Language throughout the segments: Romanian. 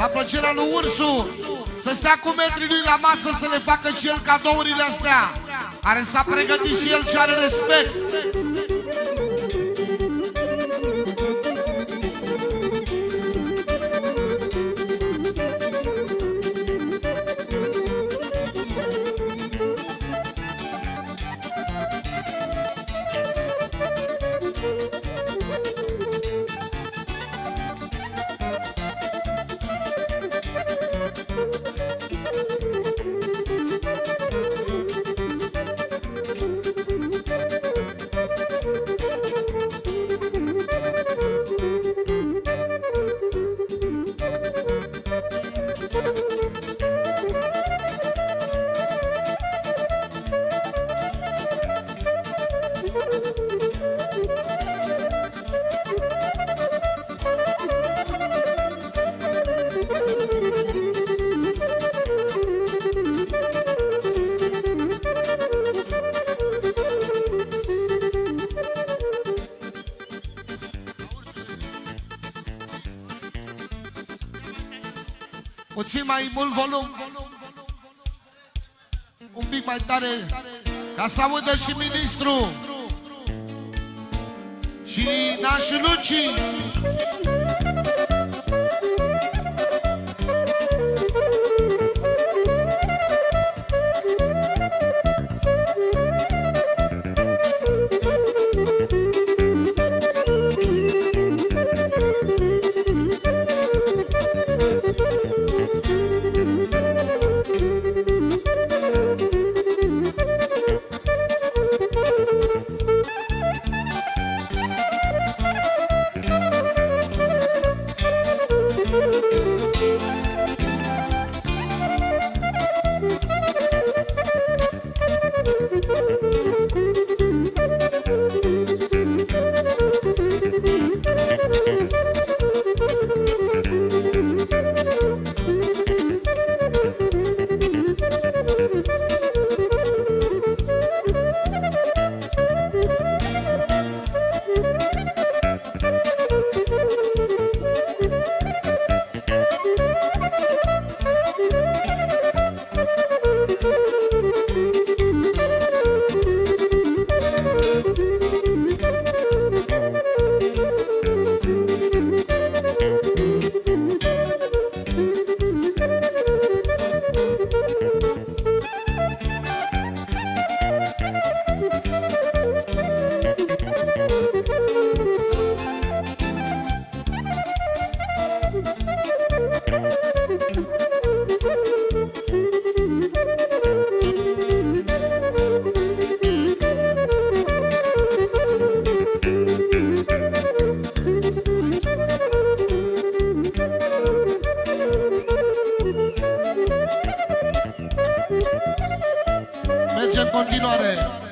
La plăcerea lui Ursu Să stea cu metrii lui la masă Să le facă și el cadourile astea Care s-a pregătit și el și are respect Puțin mai mult volum. Un pic mai tare Ca să audă și ministru Și nașul Luci continuare.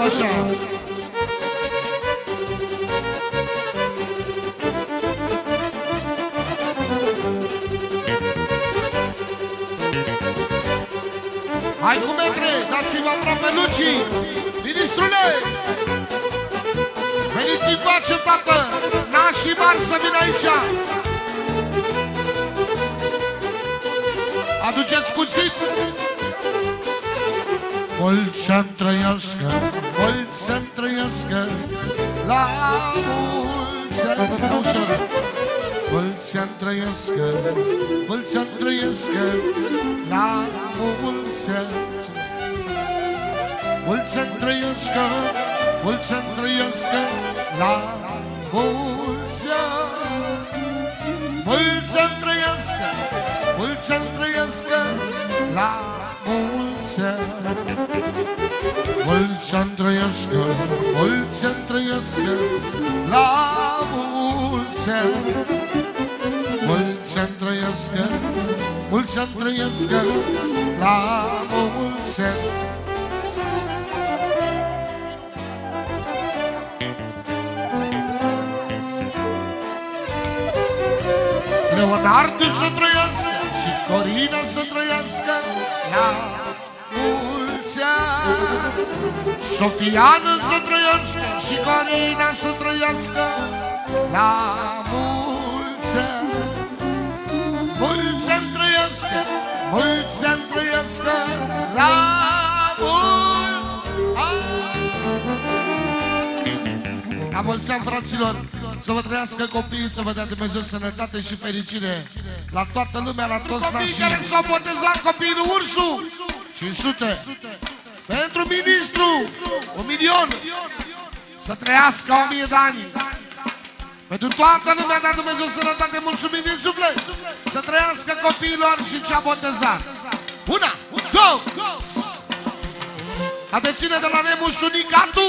Așa! Hai cu metre, dați-vă aproape Luci! Ministrule! Veniți încoace, tată! Nașii mari să vină aici! Aduceți cuțit! Mulți să trăiască, mulți să trăiască La mulți ani Ca ușor Mulți să trăiască, mulți să trăiască La mulți ani Mulți să trăiască, mulți să trăiască La mulți ani Mulți să trăiască, mulți să trăiască La mulți ani Mulți să trăiască, mulți să trăiască La mulți ani. Mulți să trăiască, mulți să trăiască La mulți ani. Leonard să trăiască și Corina să trăiască la mulți ani. Sofiana să trăiască și Corina să trăiască la mulți ani. Mulți ani trăiască, mulți ani trăiască la mulți ani. La mulți ani, fraților, să vă trăiască copiii, să vă dea Dumnezeu sănătate și fericire la toată lumea, la toți Copiii nașii. care s-au botezat copiii lui Ursu 500 pentru ministru, un milion, Să trăiască o mie de ani pentru toată lumea, da Dumnezeu sănătate, mulțumim din suflet, să trăiască copiilor și ce-a botezat. Una, două, atențiune de la Nemus Unicatu,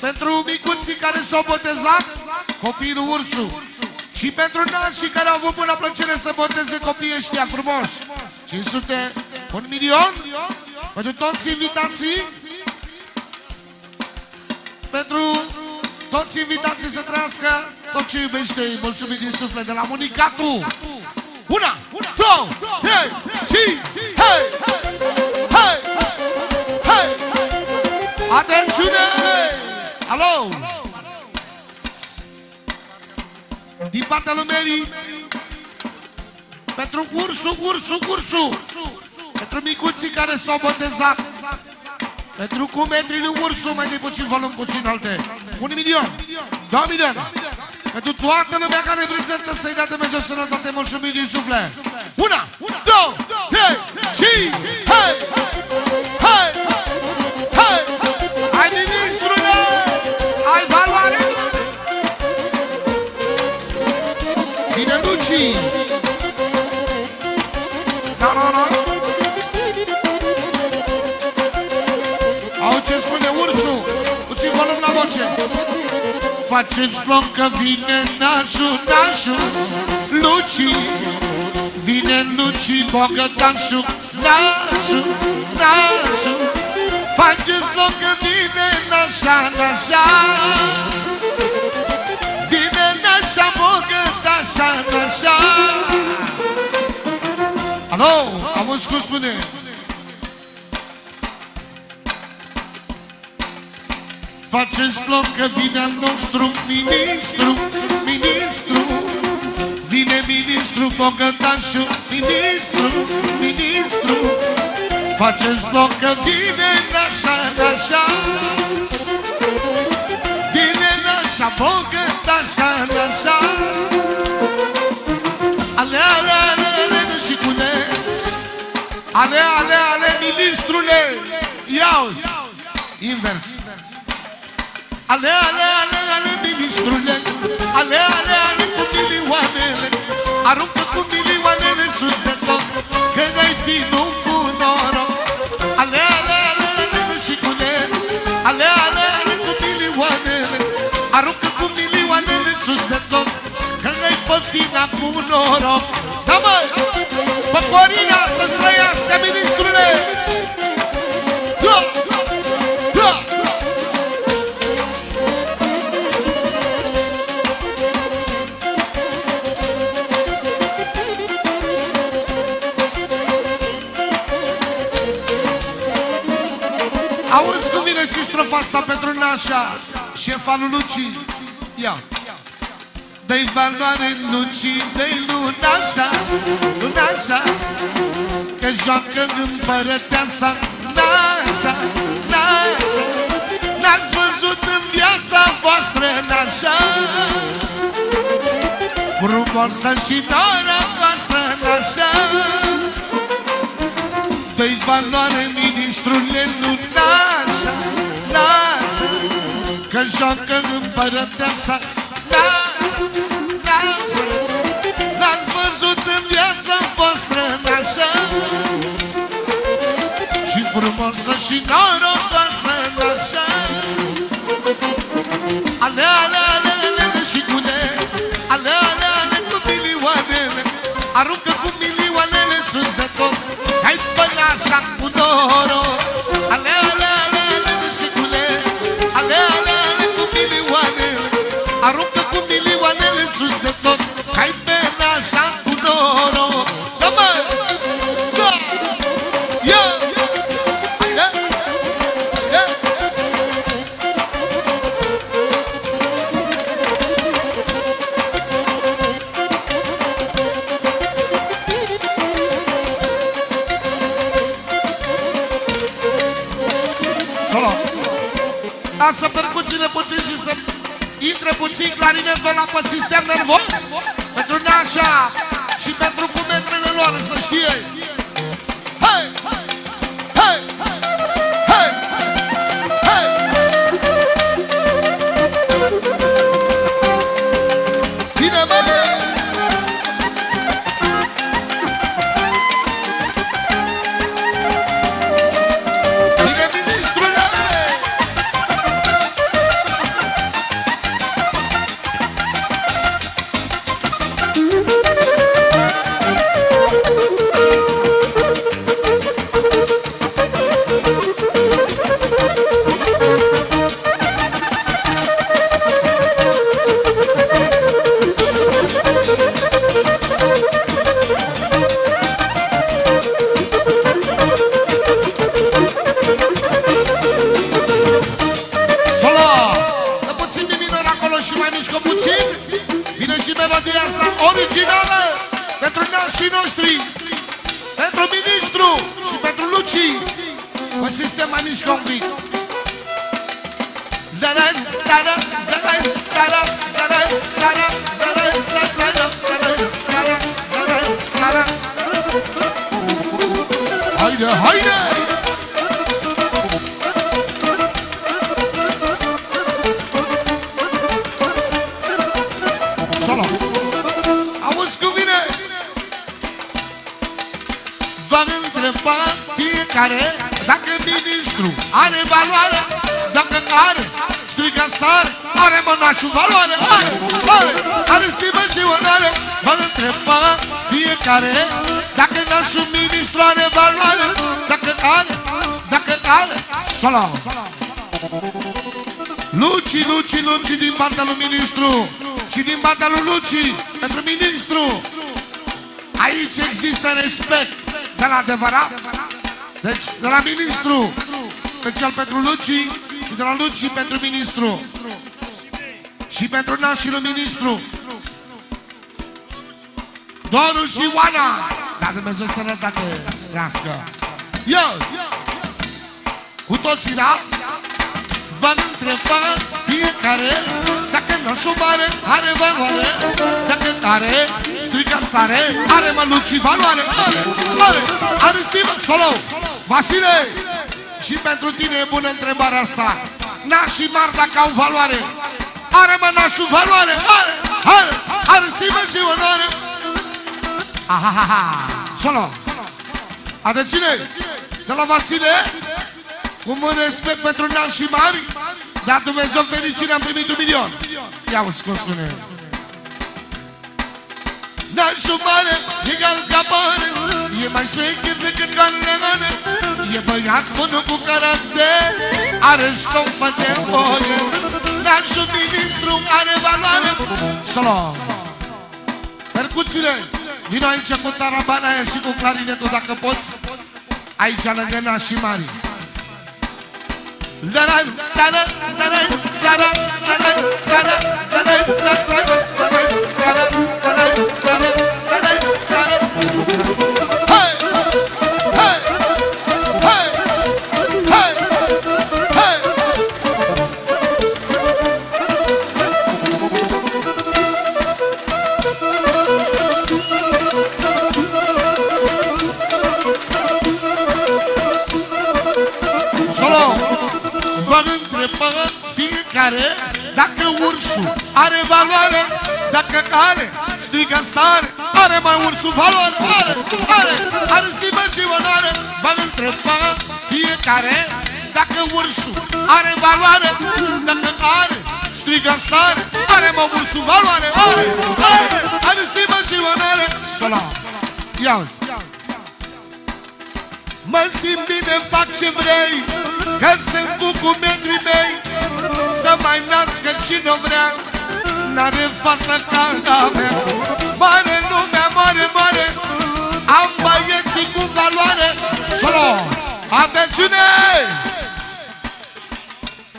pentru micuții care s-au botezat, copilul Ursu. Și pentru nașii care au avut până plăcere să boteze copiii ăștia frumoși. 500, un milion, pentru toți invitații, pentru toți invitații să trăiască tot ce iubește, îi mulțumim din suflet de la Municatu. Una, două, trei, și hei, hei, hei, atențiune! Alo! Din partea lui Mary, pentru ursu, ursu, ursu, pentru micuții care s-au botezat, pentru cumetrii lui ursu, mai de puțin volum, puțin alte. Un milion, două milioane. Pentru toată lumea care reprezintă să-i dea Dumnezeu sănătate, mulțumim din suflet. Una, două, trei, și hei, hei, hei, hai ministrule, Ai valoare Vine Luci! Da, da, da! Spune ursul? Puțin volum la voce! Faceți loc că vine nașul, nașul, Luci! Vine Luci, bogătașul, nașul, nașul! Faceți loc că vine nașa, nașa! Vine nașa, bogătașa, nașa! Alo, auzi cum spune? Faceți loc că vine al nostru ministru, ministru. Vine ministru Bogătașu, ministru, ministru. Faceți loc că vine nașa, nașa Vine nașa, Bogătașa, nașa Ale, ale, ale, ale, și cu Ale, ale, ale, ministrule Ia-uzi Invers Ale, ale, ale, ale, ministrule. Ale, ale, ale, cu milioanele. Aruncă cu milioanele sus de tot Că ai fi nu cu noroc. Ale, ale, ale, ale, și cu Ale, ale, ale, cu milioanele. Aruncă cu milioanele sus de tot Că ai pe fina cu noroc. Da, măi! Păporina să-ți trăiască, ministrule! Și strofa asta pentru nașa Șefa lui Luci Ia. Dă-i valoare Luci, dă-i lunașa Lunașa Că joacă împărăteasa Nașa, nașa N-ați văzut în viața voastră nașa? Frumoasă și norocoasă nașa. Dă-i valoare ministrule nu joacă împărăteasa Nașa, nașa N-ați văzut în viața voastră nașa Și frumoasă și norocoasă nașa Lasă percuțiile puțin și să intre puțin clarinetul la pe sistem nervos Pentru nașa și pentru cumetrele lor, să știe Hei! Hei! Hei! Dacă ministru are valoare, dacă are striga star, are mânașul valoare, are, are, are stimă și onoare. Va întreba fiecare dacă nașul ministru are valoare, dacă are, dacă are. Solo. Luci, Luci, Luci din partea lui ministru și din partea lui Luci pentru ministru. Aici există respect de la adevărat. Deci, de la ministru, special pentru Luci și de la Luci pentru ministru. Și pentru nașilul ministru. Doru și Oana. Da, Dumnezeu sănătate rească. Eu! Cu toții, da? Vă întreba fiecare Dacă nașul mare are valoare Dacă tare, strică stare Are mălucii valoare Are, are, are stimă Solo, Vasile Și pentru tine e bună întrebarea asta. Nașii mari dacă au valoare. Are mă nașul valoare. Are, are, are stimă și onoare. Ahahaha. Solo. Atențiune De la Vasile cu mult respect pentru nașii mari, dar Dumnezeu fericire am primit un milion. Ia uzi cum spune. Nașul mare, egal ca mare, e mai șmecher decât galemane, e băiat bun cu caracter, are stofă de voie. Nașul ministru are valoare. Solo! Percuțiile, vino aici cu tarabana aia și cu clarinetul dacă poți. Aici lângă nașii mari. Solo! Fiecare Dacă ursul are valoare Dacă care strigă stare Are mai ursul valoare Are, are, are stimă și onoare Vă întreba fiecare Dacă ursul are valoare Dacă are strigă stare Are mai ursul valoare Are, are, are stimă și onoare Solo! Ia uzi! Mă simt bine, fac ce vrei Că sunt cu cu metrii mei Să mai nască cine vrea N-are fată ca a mea. Mare lumea, mare, mare Am băieții cu valoare. Solo! Atențiune!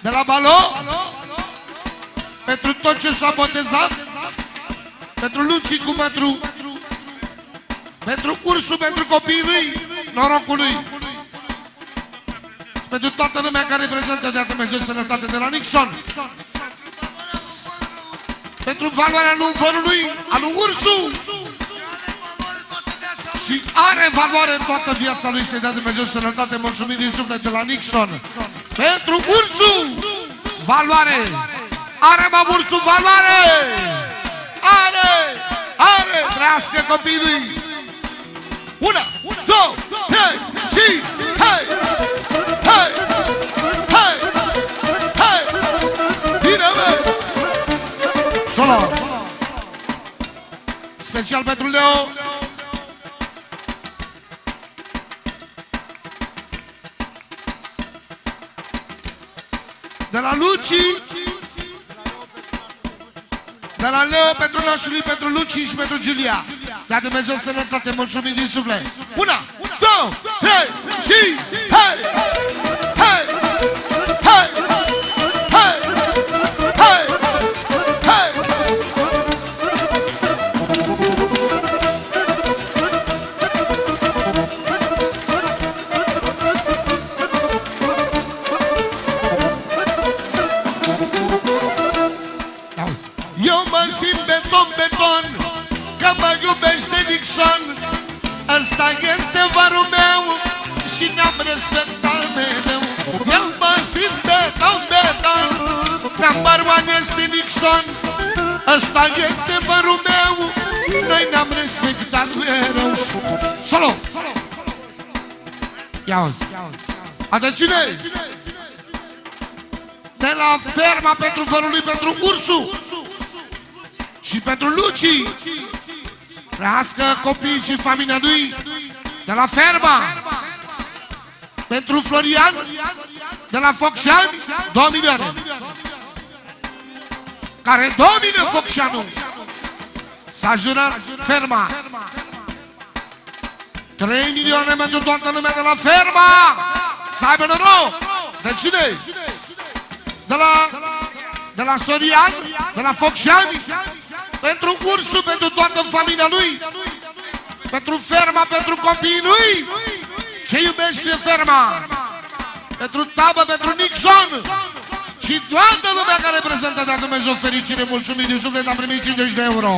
De la balo? Pentru tot ce s-a botezat? Pentru Luci cu metru Pentru cursul, pentru copiii lui norocului pentru toată lumea care prezentă de Dumnezeu sănătate de la Nixon. Pentru valoarea lui al lui Ursu. Și are valoare în toată viața lui să-i dea Dumnezeu sănătate mulțumim din suflet de la Nixon. Pentru Ursu valoare. Are mă Ursu valoare. Are are trească copilului una, două, trei și hai! Hai! Solo! Special pentru Leo! De la Luci De la Leo pentru nașului, pentru Luci și pentru Giulia Dea Dumnezeu sănătate, mulțumim din suflet Una, două, trei și hai! Hai! Ia uzi Atențiune! De la ferma pentru fărul lui, pentru ursul Și pentru Luci Trăiască copiii și familia lui De la ferma Pentru Florian De la Focșani 2 milioane Care domine Focșanul S-a jurat ferma 3 milioane pentru toată lumea de la ferma Să aibă noroc! De cine? de la, de la Sorian, de la Focșani, pentru cursul, pentru toată familia lui, pentru ferma, pentru copiii lui, ce iubește ferma, pentru tabă, pentru Nixon? Și toată lumea care prezentă de Dumnezeu fericire, mulțumim din suflet, am primit 50 de euro.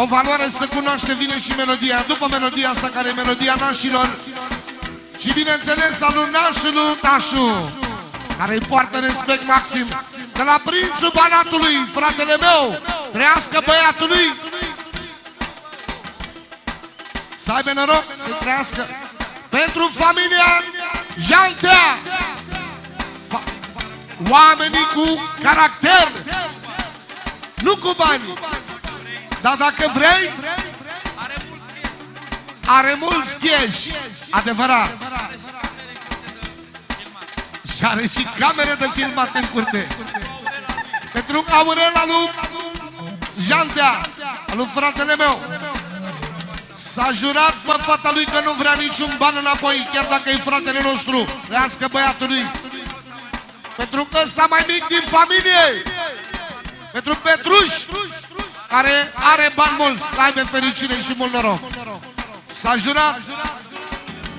O valoare să cunoaște, vine și melodia. După melodia asta, care e melodia nașilor, și bineînțeles al lui nașului nașu, care îi poartă respect maxim, de la prințul Banatului, fratele meu, trăiască băiatului, să aibă noroc, să trăiască, pentru familia Jantea, Fa oamenii cu caracter, nu cu bani, dar dacă vrei, are mulți cheși, adevărat. Și are și camere de filmat în curte. Pentru Aurela lui Jantea, lui fratele meu. S-a jurat pe fata lui că nu vrea niciun ban înapoi, chiar dacă e fratele nostru. Lească băiatului. Pentru că ăsta mai mic din familie. Pentru Petruș, care are bani mulți, să aibă fericire și mult noroc. S-a jurat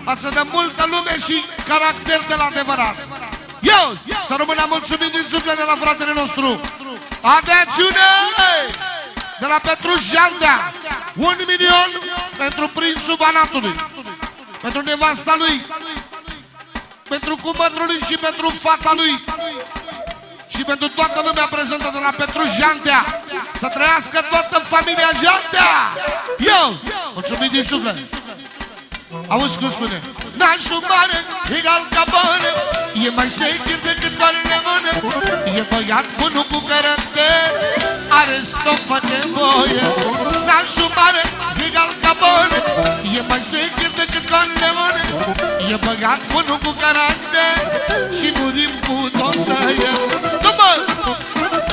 față de multă lume și caracter de la adevărat. Eu să rămână mulțumit din suflet de la fratele nostru. Atențiune! De la Petru Jandea, un milion pentru prințul Banatului, pentru nevasta lui, pentru cumătrul lui și pentru fata lui și pentru toată lumea prezentă de la Petru Jantea. Să trăiască toată familia Jantea! Eu! Mulțumim din suflet! Auzi cum spune? Nașul mare, egal ca bane E mai șmecher decât balele mână E băiat bun cu caracter Are stofă de voie Nașul mare, egal ca bane E mai șmecher decât balele mână E băiat bun cu caracter Și murim cu toți de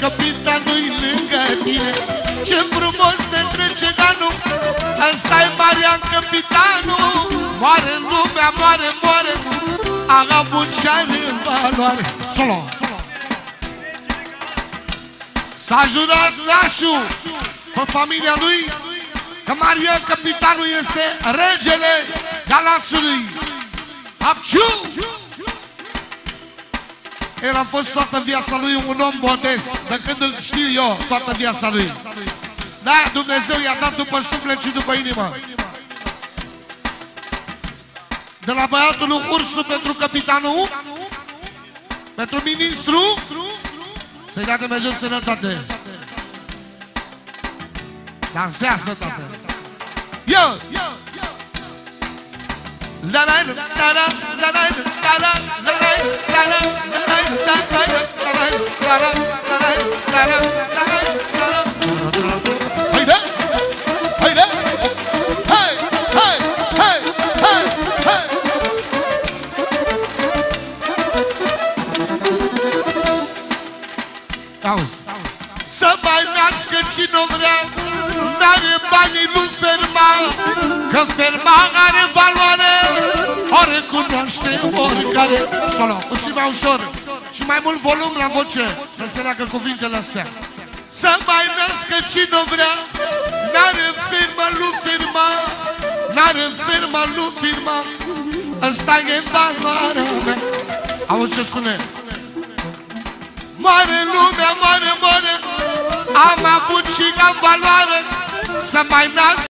Capitanul lângă tine. Ce frumos te trece anul ăsta e Marian capitanul. Moare lumea, moare, moare A avut ce are în valoare. Solo. S-a jurat Lașu Pe familia lui Că Maria Capitanul este regele Galațului Apciu! El a fost toată viața lui un om modest De când îl știu eu, toată viața lui. Da, Dumnezeu i-a dat după suflet și după inimă. De la băiatul lui Ursu pentru capitanul Pentru ministru Să-i dea Dumnezeu sănătate. Dansează, tată. Eu! La Auzi! Să mai nască cine o vrea N-are banii lui ferma Că ferma are valoare O recunoaște oricare. Solo, puțin mai ușor. Și mai mult volum la voce Să înțeleagă cuvintele astea. Să mai nască cine o vrea N-are firma lui firma N-are firma lui firma Ăsta e valoarea mea. Auzi ce spune? Moare lumea, moare, moare. Am avut și ca valoare Să mai nasc